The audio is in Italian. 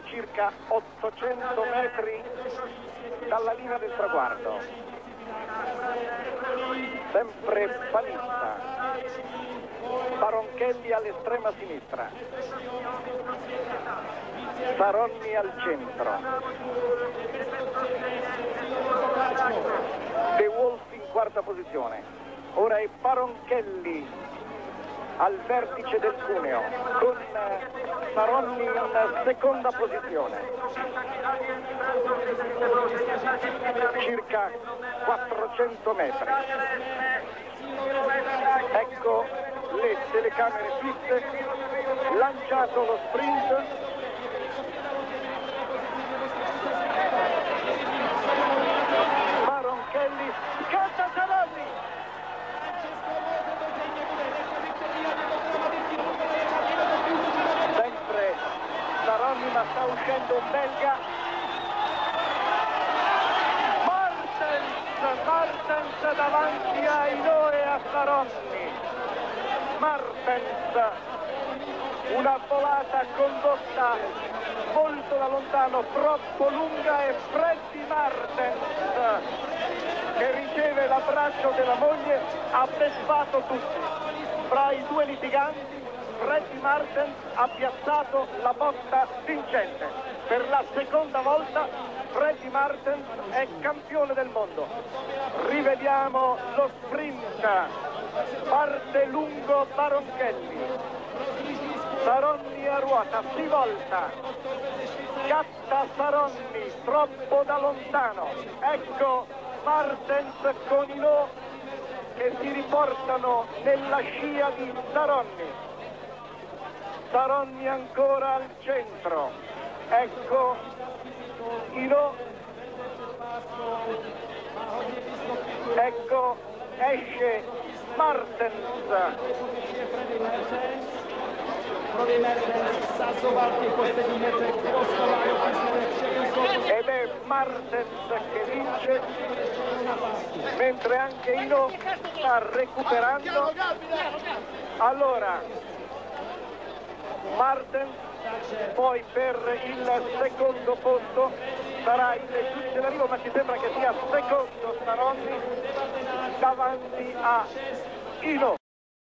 a circa 800 metri dalla linea del traguardo. Sempre palista. Baronchelli all'estrema sinistra. Saronni al centro. De Wolf in quarta posizione. Ora è Baronchelli al vertice del cuneo con Saronni in seconda posizione. Circa 400 metri. Ecco le telecamere fisse, lanciato lo sprint Baronchelli, scatta Saronni! Sempre Saronni ma sta uscendo belga. Martens, Martens davanti a Ino e a Saronni. Martens, una volata condotta molto da lontano, troppo lunga e Freddy Martens che riceve l'abbraccio della moglie ha beffato tutti. Fra i due litiganti Freddy Martens ha piazzato la botta vincente. Per la seconda volta Freddy Martens è campione del mondo. Rivediamo lo sprint. Parte lungo Baronchelli. Saronni a ruota, si volta. Scatta Saronni, troppo da lontano. Ecco Martens con Ino che si riportano nella scia di Saronni. Saronni ancora al centro. Ecco Ino. Ecco esce Martens. Ed è Martens che vince, mentre anche Ino sta recuperando. Allora, Martens poi per il secondo posto sarà il giudice d'arrivo ma ci sembra che sia secondo Staronni davanti a Ino